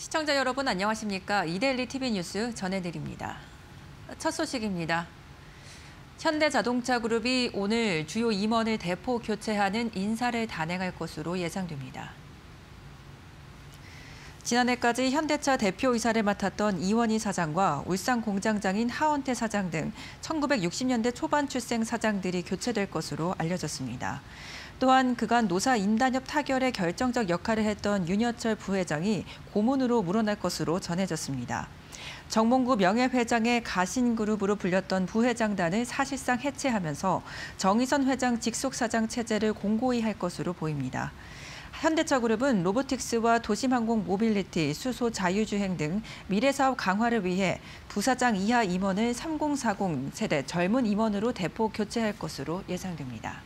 시청자 여러분 안녕하십니까? 이데일리 TV 뉴스 전해드립니다. 첫 소식입니다. 현대자동차 그룹이 오늘 주요 임원을 대폭 교체하는 인사를 단행할 것으로 예상됩니다. 지난해까지 현대차 대표이사를 맡았던 이원희 사장과 울산 공장장인 하원태 사장 등 1960년대 초반 출생 사장들이 교체될 것으로 알려졌습니다. 또한 그간 노사 인단협 타결에 결정적 역할을 했던 윤여철 부회장이 고문으로 물러날 것으로 전해졌습니다. 정몽구 명예회장의 가신그룹으로 불렸던 부회장단을 사실상 해체하면서 정의선 회장 직속사장 체제를 공고히 할 것으로 보입니다. 현대차그룹은 로보틱스와 도심항공 모빌리티, 수소 자유주행 등 미래 사업 강화를 위해 부사장 이하 임원을 3040 세대 젊은 임원으로 대폭 교체할 것으로 예상됩니다.